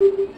you.